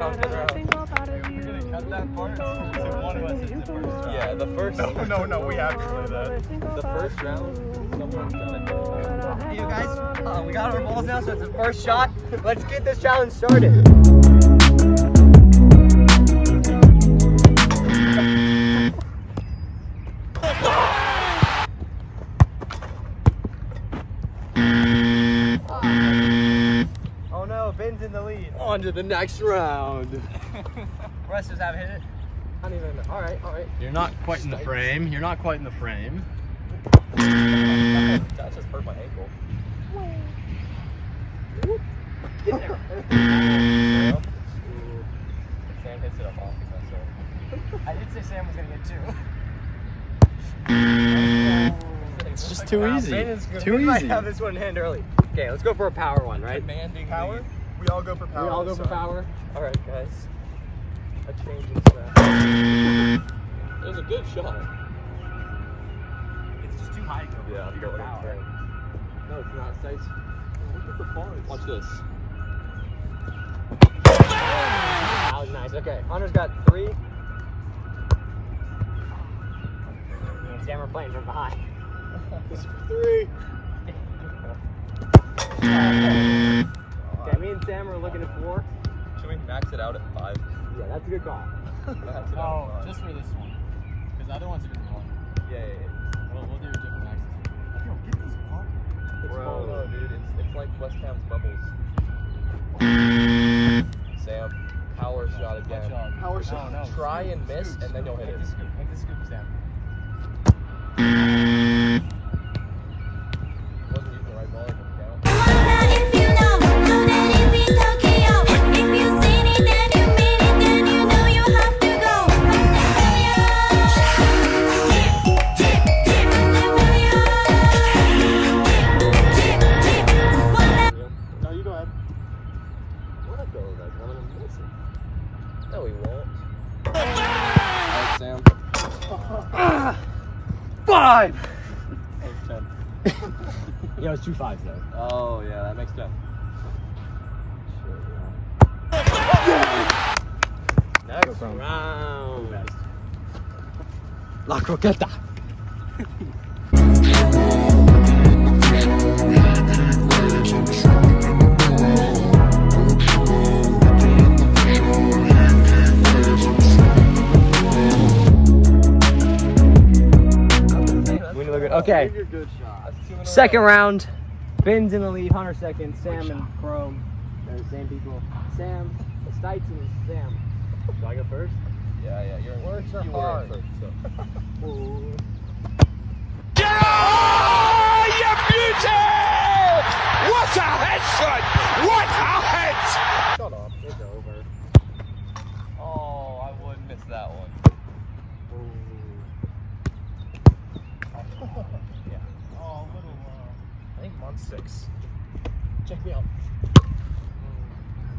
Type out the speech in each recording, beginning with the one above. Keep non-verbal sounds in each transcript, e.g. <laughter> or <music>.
Yeah, the first. No, no, no, we have to play that. The first round, someone's gonna. Hey, you guys, uh, we got our balls now, so it's the first shot. Let's get this challenge started. Oh Ben's in the lead. On to the next round. <laughs> Russ just haven't hit it. I don't even know. All right, all right. You're not quite in the frame. You're not quite in the frame. <laughs> That just hurt my ankle. <laughs> Sam hits it up off the I did say Sam was gonna get two. It's just too easy. Brandon's gonna- Too we might easy. have this one in hand early. Okay, let's go for a power one, right? Demanding Power? We all go for power. We all go for power. All right, guys. A change in strat. It was a good shot. It's just too high to go. Yeah, for your going power. No, it's not. It's nice. Look at the bars. Watch this. That was nice. Okay, Hunter's got three. Me and Sam are playing from behind. Three. Okay, <laughs> me and Sam are looking at four. Should we max it out at five? Yeah, that's a good call. Max it Oh, out at just for this one. Because the other ones have been one. Yeah, yeah, yeah. We'll, we'll do different maxes. Yo, get this ball. It's Bro. full though, dude. It's, it's like West Ham's bubbles. Sam, power shot again. Good. Power No, shot. no. Try and miss, Scoop, and then you'll hit Make it. the scoop. Make the scoop, Sam. Five! Thanks, ten. Yeah, it was two fives though. Oh, yeah, that makes ten. sure Next round. La croqueta. <laughs> Okay, good shot. That's two in a second round. Ben's in the lead. Hunter second. Sam and Chrome. They're the same people. Sam, Stites and Sam. Do I go first? Yeah, yeah. You're Words are you were in hard. first, so. <laughs> Ooh. Shut up. It's over. Oh, I would miss that one. Yeah. Oh, little. Uh, I think month six. Check me out.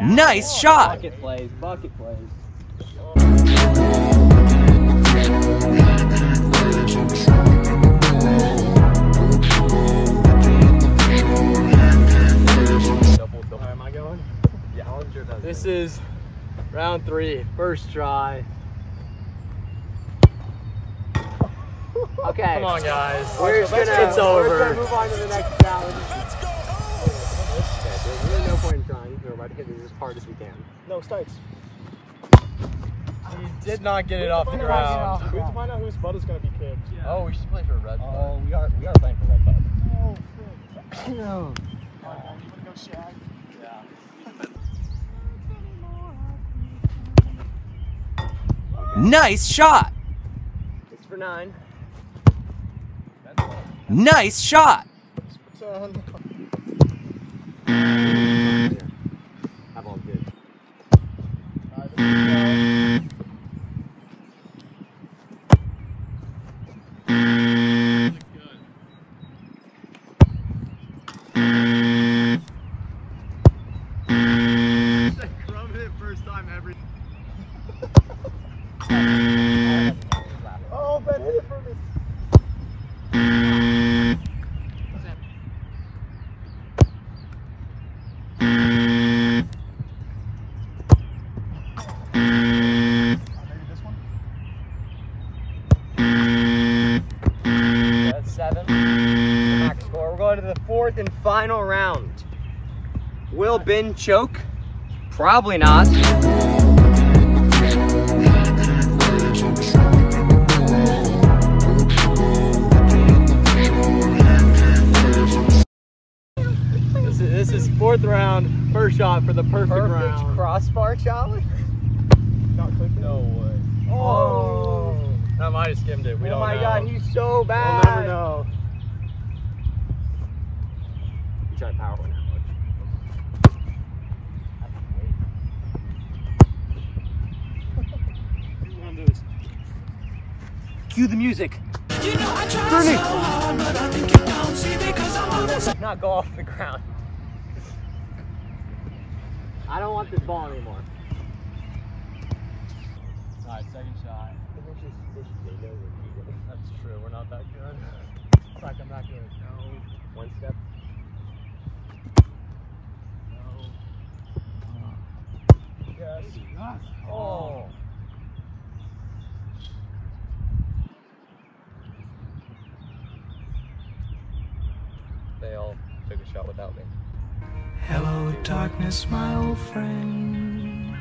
Nice shot. Bucket plays, bucket plays. Double, double. am I going? Yeah, how long's your best? This is round three, first try. Okay. Come on, guys. We're just gonna, It's We're over. gonna move on to the next challenge. Okay, there's really no point in trying. We're to hit this as hard as we can. No, Stites. He did not get it off the ground. We have to find out whose butt is going to be kicked. Oh, we should play for a Red oh, Bull. we are we are playing for Red Bull. Oh, frick. No. Come you want to go shag? Nice shot. It's for nine. Nice shot. Son. <laughs> Música fourth and final round. Will Ben choke? Probably not. This is, this is fourth round, first shot for the perfect, Perfect round. crossbar challenge. Not clicking. no way. Oh. oh. I might have skimmed it. We oh don't oh my god, he's so We'll bad. never know. You try to power one out. One of those. Cue the music. You know I try Bernie. so hard, but I think you don't see because I'm on this. Not go off the ground. I don't want this ball anymore. Alright, second shot. That's true. We're not that good. In fact, I'm not good. No. One step. Yes. Oh. They all took a shot without me. Hello, darkness, my old friend.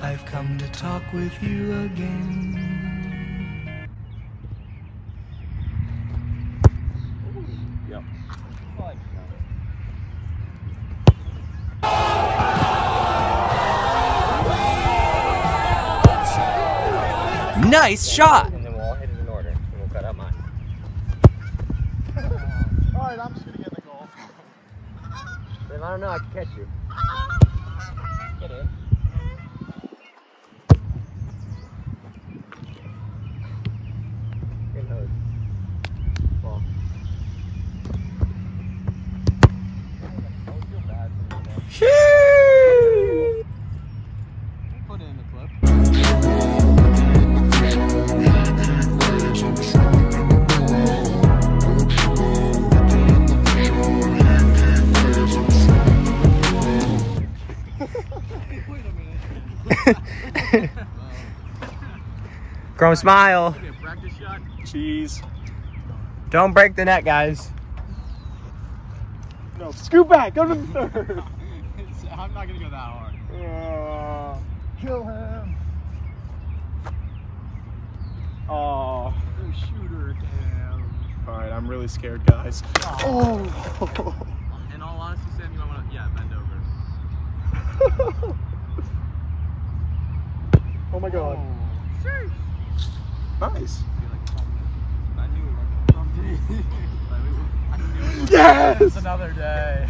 I've come to talk with you again. Nice shot. And then we'll all hit it in order. And we'll cut out mine. <laughs> Alright, I'm just gonna get in the goal. If I don't know, I can catch you. <laughs> Get in. <laughs> Chrome smile. Okay, practice shot. Cheese. Don't break the net, guys. No, scoot back. Go to the <laughs> third. I'm not gonna go that hard. Uh, kill him. Oh. Oh, shooter. Damn. All right, I'm really scared, guys. Oh. <laughs> In all honesty, Sam, you might want to, yeah, bend over. oh my god. Nice. I knew we were going to Yes! It's another day.